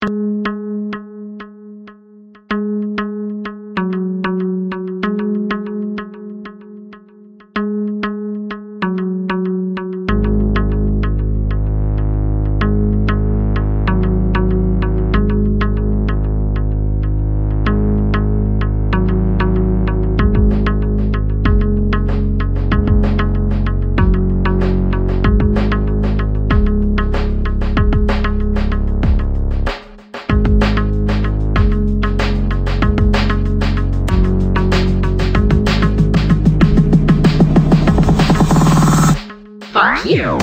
Fuck you. You.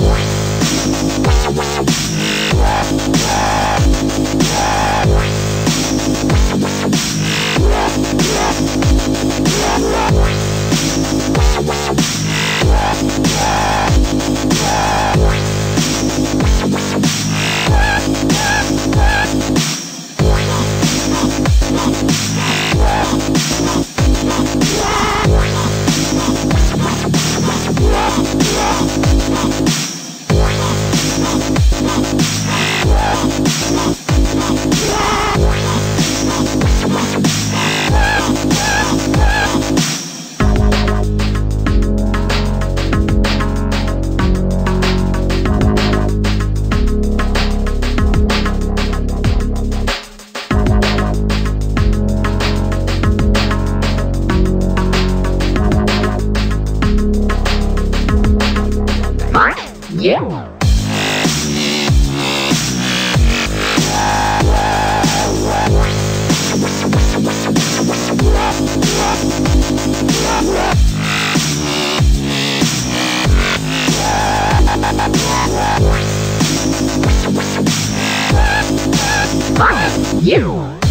Fuck you.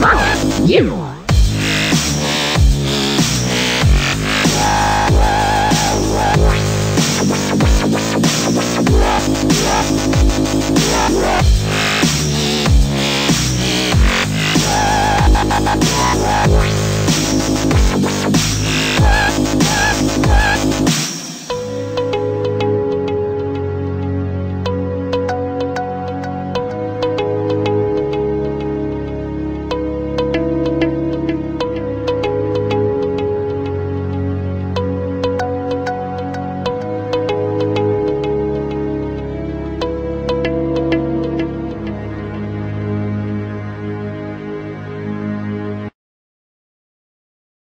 Fuck you.